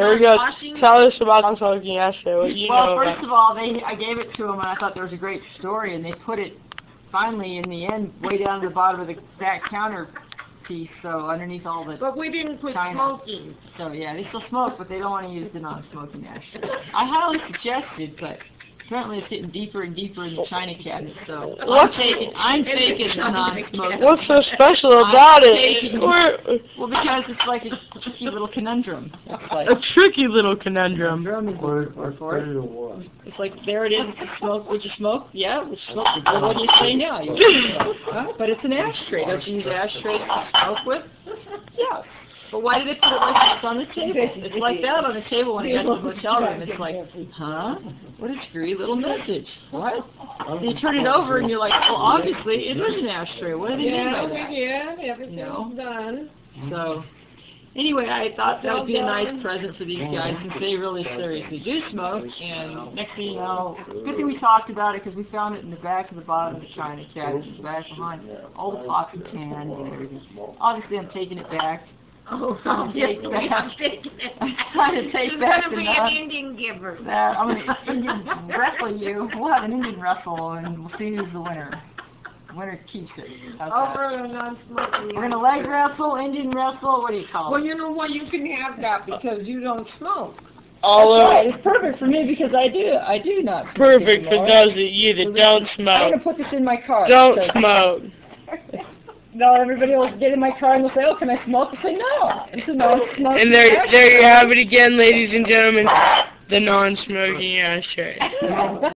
Here we go. Washing- Tell us about the smoking ashtray. What you well, know first about. of all, they I gave it to them, and I thought there was a great story, and they put it finally in the end way down to the bottom of the back counter piece, so underneath all the. But we didn't put China. smoking. So yeah, they still smoke, but they don't want to use the non-smoking ashtray. I highly suggested, but apparently it's getting deeper and deeper in the china cabinet. So I'm What's- taking I'm taking the non-smoking. What's so special about it? taking- We're, Well, because it's like a tricky little conundrum. It's like a tricky little conundrum. conundrum is What, the what, word for it. what, what? It's like there it is. It's a smoke. Would you smoke? Yeah, would you smoke? Well, what do you say now? You huh? But it's an ashtray. Don't you use ashtrays to smoke with? Yeah. But why did they put it like this on the table? It's like that on the table when I got to the hotel room. It's like, huh? What a screwy little message. What? And you turn it over and you're like, well, obviously it is an ashtray. What do they mean by that? did. Everything's No. done. So, anyway, I thought that would be a nice present for these guys since they really seriously do smoke. And next thing you know, good thing we talked about it because we found it in the back of the bottom of the china cabinet, back behind all the pots and pans and everything. Obviously, I'm taking it back. Oh, I'll take yes, back. taking it I'm trying to take She's back gonna the be non- an Indian giver. That I'm gonna Indian wrestle you. We'll have an Indian wrestle and we'll see who's the winner. Winner keeps it. How's that? Over the non-smoking. We're gonna leg wrestle, Indian wrestle. What do you call it? Well, it? you know what? You can have that because you don't smoke. All That's right. over. It's perfect for me because I do. I do not. smoke Perfect for anymore. those of you that don't smoke. I'm gonna put this in my car. Don't because- smoke. No, everybody will get in my car and they'll say, "Oh, can I smoke?" I say, "No." It's a no smoke. And there, there you have it again, ladies and gentlemen. The non-smoking ashtray.